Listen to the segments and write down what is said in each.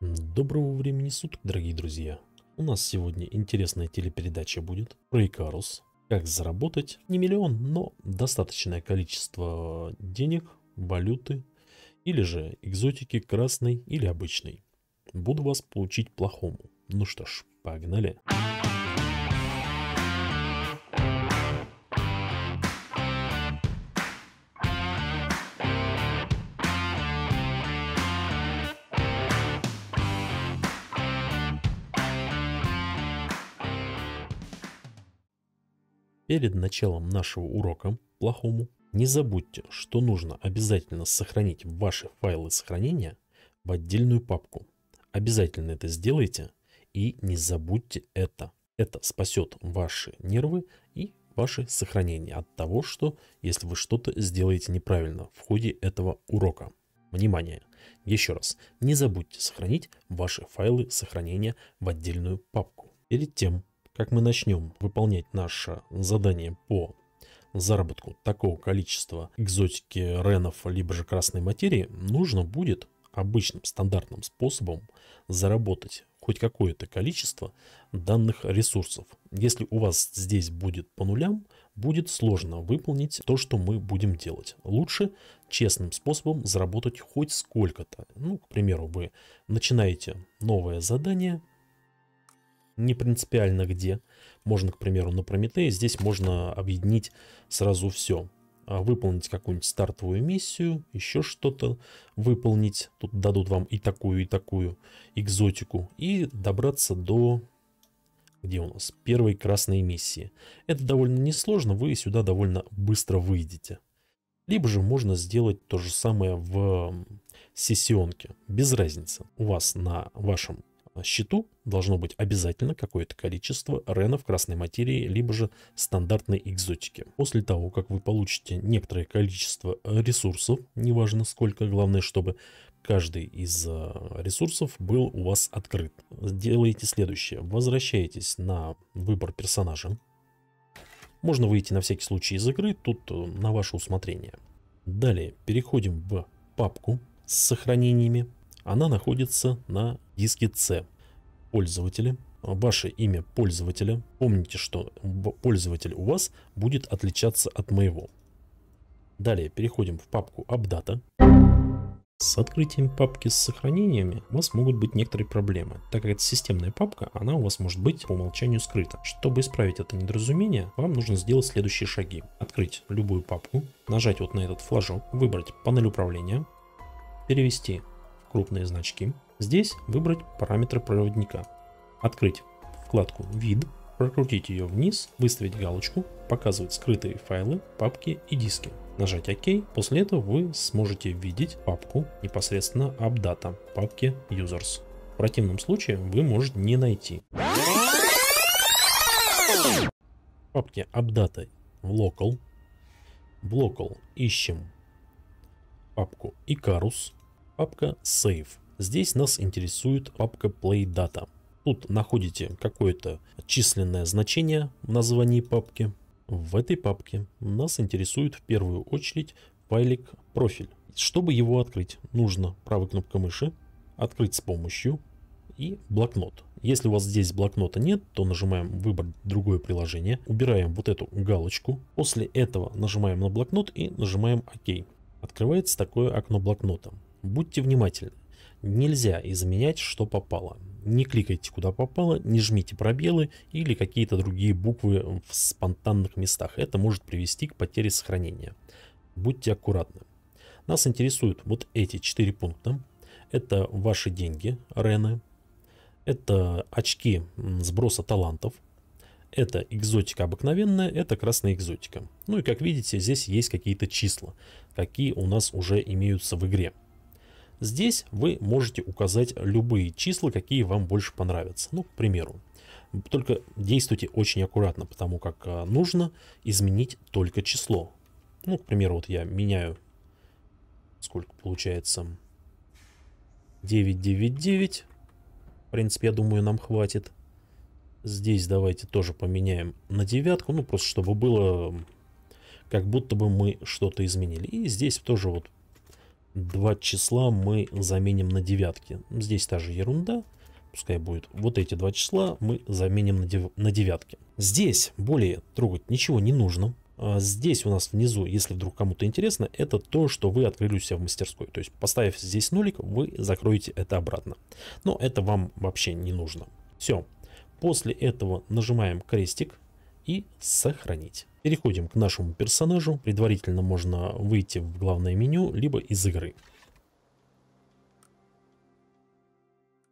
Доброго времени суток, дорогие друзья! У нас сегодня интересная телепередача будет про Икарус. Как заработать не миллион, но достаточное количество денег, валюты или же экзотики красной или обычной. Буду вас получить плохому. Ну что ж, погнали! Погнали! Перед началом нашего урока, плохому, не забудьте, что нужно обязательно сохранить ваши файлы сохранения в отдельную папку. Обязательно это сделайте и не забудьте это. Это спасет ваши нервы и ваши сохранения от того, что если вы что-то сделаете неправильно в ходе этого урока. Внимание! Еще раз, не забудьте сохранить ваши файлы сохранения в отдельную папку. Перед тем, как мы начнем выполнять наше задание по заработку такого количества экзотики, ренов, либо же красной материи, нужно будет обычным стандартным способом заработать хоть какое-то количество данных ресурсов. Если у вас здесь будет по нулям, будет сложно выполнить то, что мы будем делать. Лучше честным способом заработать хоть сколько-то. Ну, к примеру, вы начинаете новое задание, не принципиально где. Можно, к примеру, на Прометее. Здесь можно объединить сразу все. А, выполнить какую-нибудь стартовую миссию, еще что-то выполнить. Тут дадут вам и такую, и такую экзотику. И добраться до... Где у нас? Первой красной миссии. Это довольно несложно, вы сюда довольно быстро выйдете. Либо же можно сделать то же самое в сессионке. Без разницы. У вас на вашем счету должно быть обязательно какое-то количество ренов красной материи, либо же стандартной экзотики. После того, как вы получите некоторое количество ресурсов, неважно сколько, главное, чтобы каждый из э, ресурсов был у вас открыт. Делаете следующее. Возвращаетесь на выбор персонажа. Можно выйти на всякий случай из игры, тут э, на ваше усмотрение. Далее переходим в папку с сохранениями она находится на диске C пользователя. Ваше имя пользователя. Помните, что пользователь у вас будет отличаться от моего. Далее переходим в папку AppData. С открытием папки с сохранениями у вас могут быть некоторые проблемы, так как это системная папка, она у вас может быть по умолчанию скрыта. Чтобы исправить это недоразумение, вам нужно сделать следующие шаги. Открыть любую папку, нажать вот на этот флажок, выбрать панель управления, перевести крупные значки. Здесь выбрать параметры проводника. Открыть вкладку «Вид», прокрутить ее вниз, выставить галочку, показывать скрытые файлы, папки и диски. Нажать ОК. После этого вы сможете видеть папку непосредственно AppData, папки Users. В противном случае вы можете не найти. В папке AppData в Local. В Local ищем папку Icarus папка Save. Здесь нас интересует папка PlayData. Тут находите какое-то численное значение в названии папки. В этой папке нас интересует в первую очередь файлик профиль. Чтобы его открыть, нужно правой кнопкой мыши открыть с помощью и блокнот. Если у вас здесь блокнота нет, то нажимаем выбрать другое приложение, убираем вот эту галочку. После этого нажимаем на блокнот и нажимаем ОК. Открывается такое окно блокнота. Будьте внимательны. Нельзя изменять, что попало. Не кликайте куда попало, не жмите пробелы или какие-то другие буквы в спонтанных местах. Это может привести к потере сохранения. Будьте аккуратны. Нас интересуют вот эти четыре пункта. Это ваши деньги, рены. Это очки сброса талантов. Это экзотика обыкновенная, это красная экзотика. Ну и как видите, здесь есть какие-то числа, какие у нас уже имеются в игре. Здесь вы можете указать любые числа, какие вам больше понравятся. Ну, к примеру. Только действуйте очень аккуратно, потому как а, нужно изменить только число. Ну, к примеру, вот я меняю, сколько получается, 999. В принципе, я думаю, нам хватит. Здесь давайте тоже поменяем на девятку, ну, просто чтобы было, как будто бы мы что-то изменили. И здесь тоже вот два числа мы заменим на девятки. Здесь та же ерунда, пускай будет. Вот эти два числа мы заменим на, дев... на девятки. Здесь более трогать ничего не нужно. А здесь у нас внизу, если вдруг кому-то интересно, это то, что вы открыли у себя в мастерской. То есть поставив здесь нулик, вы закроете это обратно. Но это вам вообще не нужно. Все. После этого нажимаем крестик и сохранить. Переходим к нашему персонажу. Предварительно можно выйти в главное меню, либо из игры.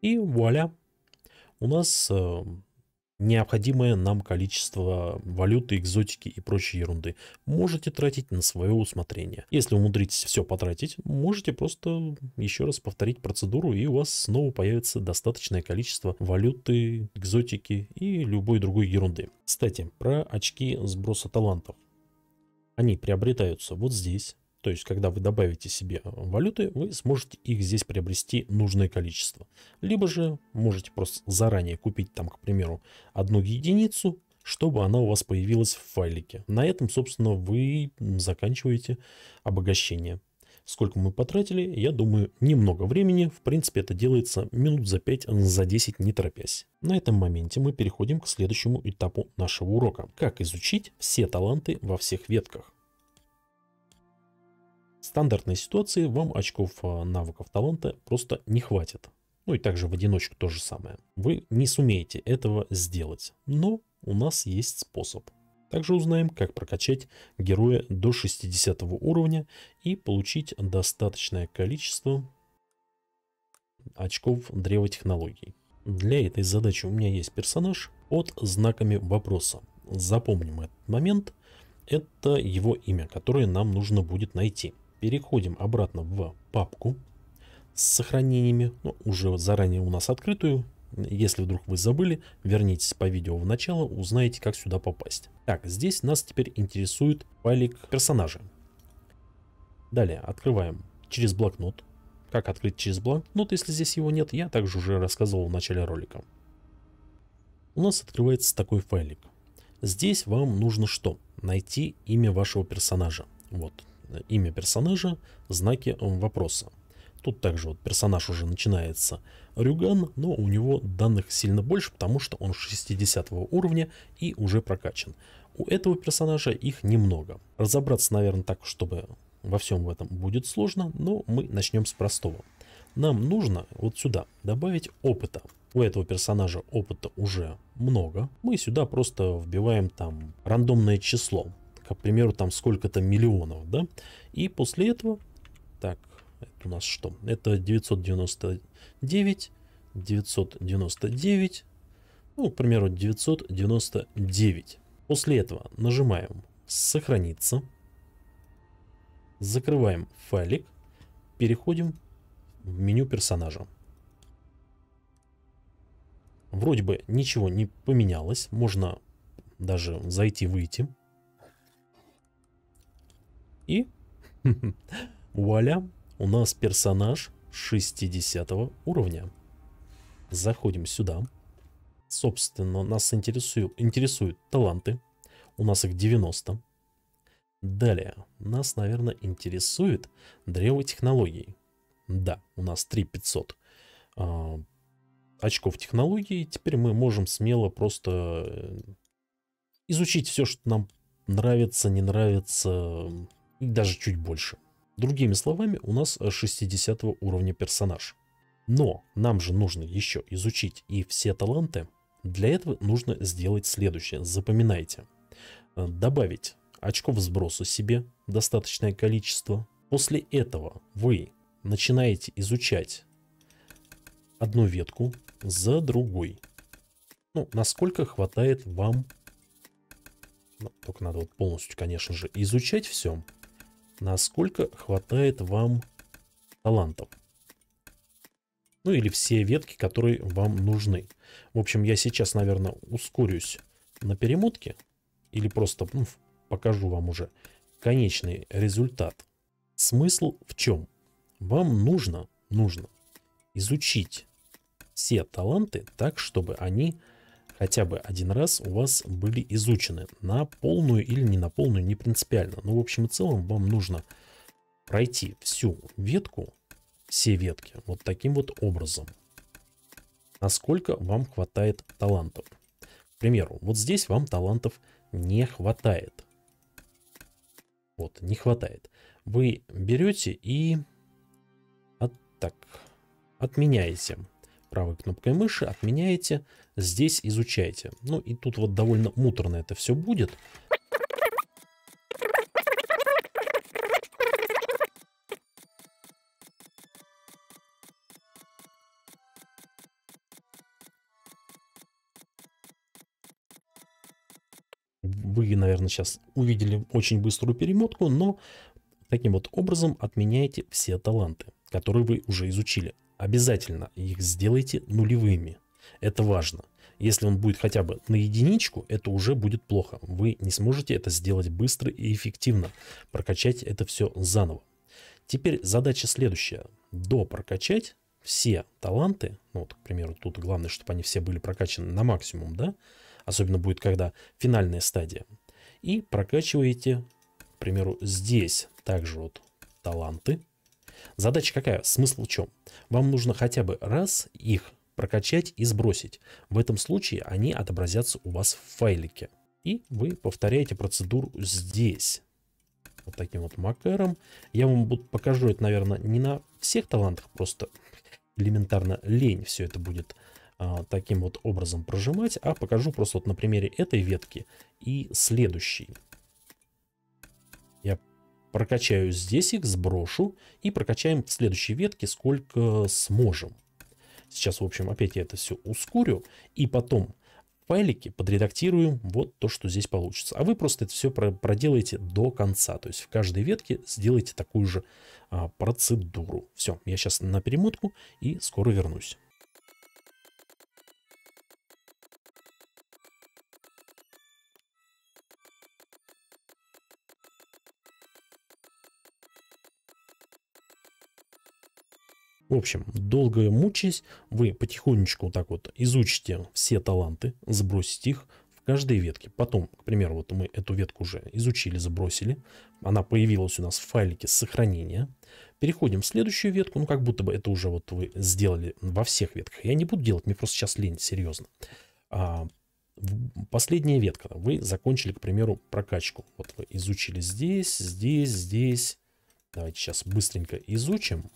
И вуаля! У нас э, необходимое нам количество валюты, экзотики и прочей ерунды. Можете тратить на свое усмотрение. Если умудритесь все потратить, можете просто еще раз повторить процедуру, и у вас снова появится достаточное количество валюты, экзотики и любой другой ерунды. Кстати, про очки сброса талантов. Они приобретаются вот здесь. То есть, когда вы добавите себе валюты, вы сможете их здесь приобрести нужное количество. Либо же можете просто заранее купить там, к примеру, одну единицу, чтобы она у вас появилась в файлике. На этом, собственно, вы заканчиваете обогащение. Сколько мы потратили, я думаю, немного времени. В принципе, это делается минут за 5, за 10, не торопясь. На этом моменте мы переходим к следующему этапу нашего урока. Как изучить все таланты во всех ветках стандартной ситуации вам очков а, навыков таланта просто не хватит. Ну и также в одиночку то же самое. Вы не сумеете этого сделать, но у нас есть способ. Также узнаем, как прокачать героя до 60 уровня и получить достаточное количество очков древа технологий. Для этой задачи у меня есть персонаж под знаками вопроса. Запомним этот момент. Это его имя, которое нам нужно будет найти. Переходим обратно в папку с сохранениями, ну, уже заранее у нас открытую. Если вдруг вы забыли, вернитесь по видео в начало, узнаете, как сюда попасть. Так, здесь нас теперь интересует файлик персонажа. Далее открываем через блокнот. Как открыть через блокнот, если здесь его нет, я также уже рассказывал в начале ролика. У нас открывается такой файлик. Здесь вам нужно что? Найти имя вашего персонажа. Вот, имя персонажа, знаки вопроса. Тут также вот персонаж уже начинается Рюган, но у него данных сильно больше, потому что он 60 уровня и уже прокачан. У этого персонажа их немного. Разобраться, наверное, так, чтобы во всем в этом будет сложно, но мы начнем с простого. Нам нужно вот сюда добавить опыта. У этого персонажа опыта уже много. Мы сюда просто вбиваем там рандомное число к примеру, там сколько-то миллионов, да, и после этого, так, это у нас что? Это 999, 999, ну, к примеру, 999. После этого нажимаем «Сохраниться», закрываем файлик, переходим в меню персонажа. Вроде бы ничего не поменялось, можно даже зайти-выйти. И вуаля, у нас персонаж 60 уровня. Заходим сюда. Собственно, нас интересуют, интересуют таланты. У нас их 90. Далее, нас, наверное, интересует древо технологий. Да, у нас 3500 а, очков технологий. Теперь мы можем смело просто э, изучить все, что нам нравится, не нравится, даже чуть больше. Другими словами, у нас 60 уровня персонаж. Но нам же нужно еще изучить и все таланты. Для этого нужно сделать следующее. Запоминайте. Э, добавить очков сброса себе достаточное количество. После этого вы начинаете изучать одну ветку за другой. Ну, насколько хватает вам... Ну, только надо вот полностью, конечно же, изучать все насколько хватает вам талантов. Ну или все ветки, которые вам нужны. В общем, я сейчас, наверное, ускорюсь на перемотке. Или просто ну, покажу вам уже конечный результат. Смысл в чем? Вам нужно, нужно изучить все таланты так, чтобы они хотя бы один раз у вас были изучены на полную или не на полную, не принципиально. Но в общем и целом вам нужно пройти всю ветку, все ветки, вот таким вот образом. Насколько вам хватает талантов. К примеру, вот здесь вам талантов не хватает. Вот, не хватает. Вы берете и от, так, отменяете правой кнопкой мыши, отменяете, здесь изучаете. Ну и тут вот довольно муторно это все будет. Вы, наверное, сейчас увидели очень быструю перемотку, но таким вот образом отменяете все таланты, которые вы уже изучили. Обязательно их сделайте нулевыми. Это важно. Если он будет хотя бы на единичку, это уже будет плохо. Вы не сможете это сделать быстро и эффективно. Прокачать это все заново. Теперь задача следующая. До прокачать все таланты, ну вот, к примеру, тут главное, чтобы они все были прокачаны на максимум, да, особенно будет, когда финальная стадия, и прокачиваете, к примеру, здесь также вот таланты. Задача какая? Смысл в чем? Вам нужно хотя бы раз их прокачать и сбросить. В этом случае они отобразятся у вас в файлике. И вы повторяете процедуру здесь. Вот таким вот макаром. Я вам буду покажу это, наверное, не на всех талантах, просто элементарно лень все это будет а, таким вот образом прожимать, а покажу просто вот на примере этой ветки и следующей. Прокачаю здесь их, сброшу и прокачаем в следующей ветке сколько сможем. Сейчас, в общем, опять я это все ускорю и потом в файлике подредактирую вот то, что здесь получится. А вы просто это все проделаете до конца. То есть в каждой ветке сделайте такую же а, процедуру. Все, я сейчас на перемотку и скоро вернусь. В общем, долго мучаясь, вы потихонечку вот так вот изучите все таланты, сбросите их в каждой ветке. Потом, к примеру, вот мы эту ветку уже изучили, забросили. Она появилась у нас в файлике сохранения. Переходим в следующую ветку, ну как будто бы это уже вот вы сделали во всех ветках. Я не буду делать, мне просто сейчас лень, серьезно. А, последняя ветка. Вы закончили, к примеру, прокачку. Вот вы изучили здесь, здесь, здесь. Давайте сейчас быстренько изучим.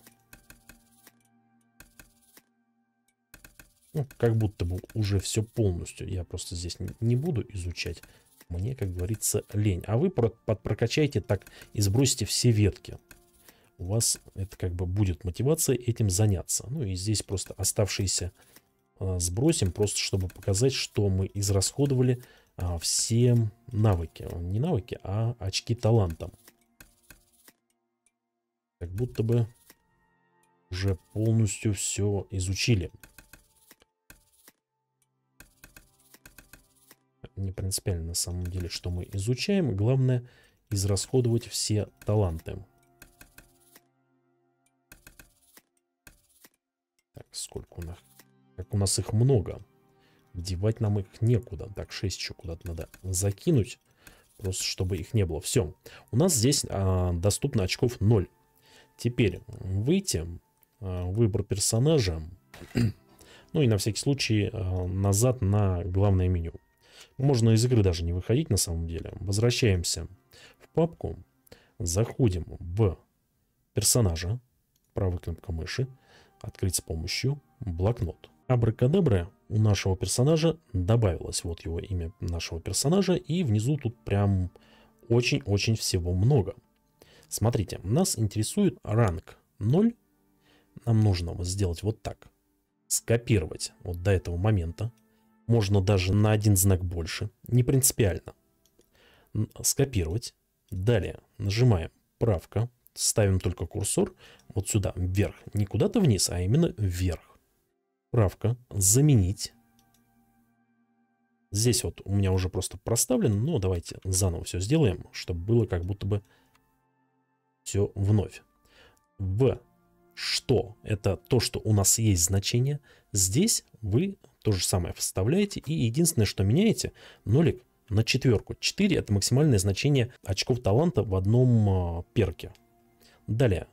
Ну, как будто бы уже все полностью. Я просто здесь не буду изучать. Мне, как говорится, лень. А вы прокачаете так и сбросите все ветки. У вас это как бы будет мотивация этим заняться. Ну и здесь просто оставшиеся а, сбросим, просто чтобы показать, что мы израсходовали а, все навыки. Не навыки, а очки талантом. Как будто бы уже полностью все изучили. Не принципиально на самом деле, что мы изучаем. Главное израсходовать все таланты. Так, сколько у нас? Как у нас их много. Девать нам их некуда. Так, 6 еще куда-то надо закинуть. Просто чтобы их не было. Все. У нас здесь а, доступно очков 0. Теперь выйти, а, выбор персонажа. Ну и на всякий случай а, назад на главное меню. Можно из игры даже не выходить на самом деле. Возвращаемся в папку, заходим в персонажа, правой кнопкой мыши, открыть с помощью блокнот. Абракадабра у нашего персонажа добавилось. Вот его имя нашего персонажа. И внизу тут прям очень-очень всего много. Смотрите, нас интересует ранг 0. Нам нужно сделать вот так. Скопировать вот до этого момента можно даже на один знак больше, не принципиально. Скопировать. Далее нажимаем правка, ставим только курсор вот сюда, вверх. Не куда-то вниз, а именно вверх. Правка, заменить. Здесь вот у меня уже просто проставлено, но давайте заново все сделаем, чтобы было как будто бы все вновь. В что это то, что у нас есть значение. Здесь вы то же самое вставляете. И единственное, что меняете, нолик на четверку. 4 это максимальное значение очков таланта в одном э, перке. Далее.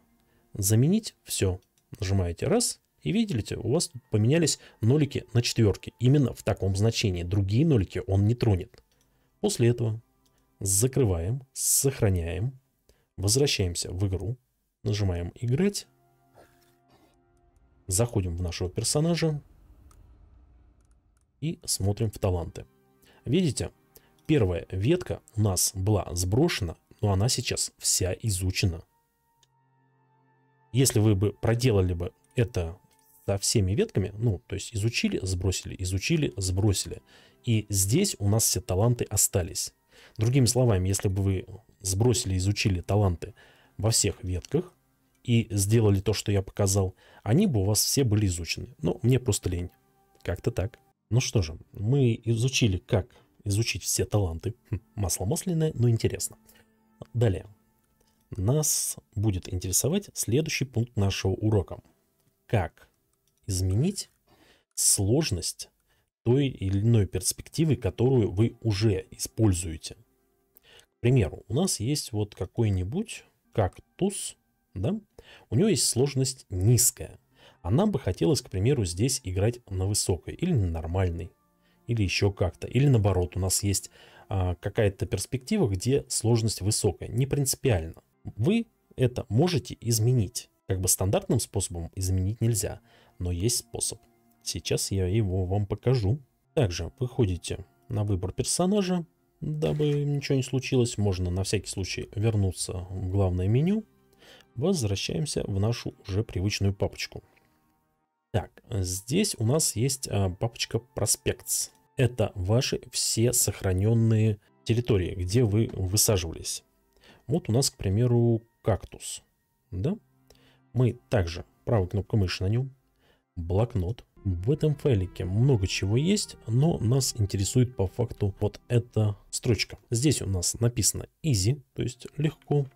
Заменить все. Нажимаете раз, и видите, у вас тут поменялись нолики на четверки. Именно в таком значении. Другие нолики он не тронет. После этого закрываем, сохраняем, возвращаемся в игру, нажимаем «Играть», заходим в нашего персонажа и смотрим в таланты. Видите, первая ветка у нас была сброшена, но она сейчас вся изучена. Если вы бы проделали бы это со всеми ветками, ну, то есть изучили, сбросили, изучили, сбросили. И здесь у нас все таланты остались. Другими словами, если бы вы сбросили, изучили таланты во всех ветках и сделали то, что я показал, они бы у вас все были изучены. Но мне просто лень. Как-то так. Ну что же, мы изучили, как изучить все таланты. Хм, масло масляное, но интересно. Далее. Нас будет интересовать следующий пункт нашего урока. Как изменить сложность той или иной перспективы, которую вы уже используете. К примеру, у нас есть вот какой-нибудь кактус, да? У него есть сложность низкая. А нам бы хотелось, к примеру, здесь играть на высокой или на нормальной, или еще как-то. Или наоборот, у нас есть а, какая-то перспектива, где сложность высокая. Не принципиально. Вы это можете изменить. Как бы стандартным способом изменить нельзя, но есть способ. Сейчас я его вам покажу. Также выходите на выбор персонажа, дабы ничего не случилось. Можно на всякий случай вернуться в главное меню. Возвращаемся в нашу уже привычную папочку. Так, здесь у нас есть а, папочка Prospects. Это ваши все сохраненные территории, где вы высаживались. Вот у нас, к примеру, кактус. Да? Мы также правой кнопкой мыши на нем, блокнот. В этом файлике много чего есть, но нас интересует по факту вот эта строчка. Здесь у нас написано easy, то есть легко,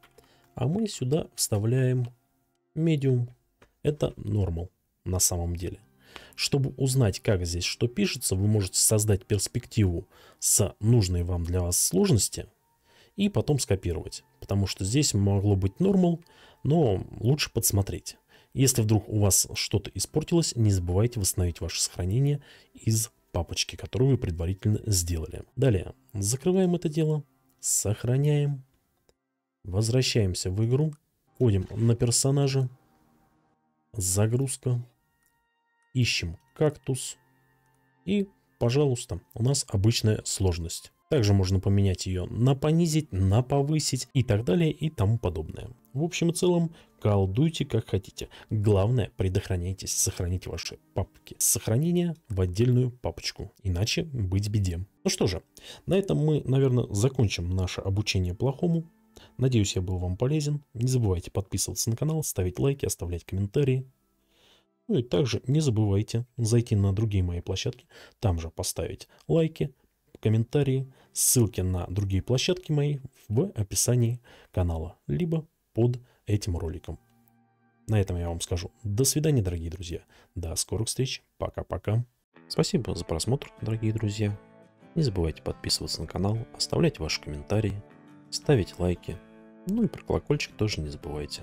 а мы сюда вставляем medium, это normal на самом деле. Чтобы узнать, как здесь что пишется, вы можете создать перспективу с нужной вам для вас сложности и потом скопировать. Потому что здесь могло быть normal, но лучше подсмотреть. Если вдруг у вас что-то испортилось, не забывайте восстановить ваше сохранение из папочки, которую вы предварительно сделали. Далее, закрываем это дело, сохраняем, возвращаемся в игру, входим на персонажа, загрузка, ищем кактус и, пожалуйста, у нас обычная сложность. Также можно поменять ее на понизить, на повысить и так далее и тому подобное. В общем и целом, колдуйте как хотите. Главное, предохраняйтесь, сохраните ваши папки сохранения в отдельную папочку, иначе быть беде. Ну что же, на этом мы, наверное, закончим наше обучение плохому. Надеюсь, я был вам полезен. Не забывайте подписываться на канал, ставить лайки, оставлять комментарии. Ну и также не забывайте зайти на другие мои площадки, там же поставить лайки, комментарии, ссылки на другие площадки мои в описании канала, либо под этим роликом. На этом я вам скажу до свидания, дорогие друзья. До скорых встреч. Пока-пока. Спасибо за просмотр, дорогие друзья. Не забывайте подписываться на канал, оставлять ваши комментарии, ставить лайки. Ну и про колокольчик тоже не забывайте.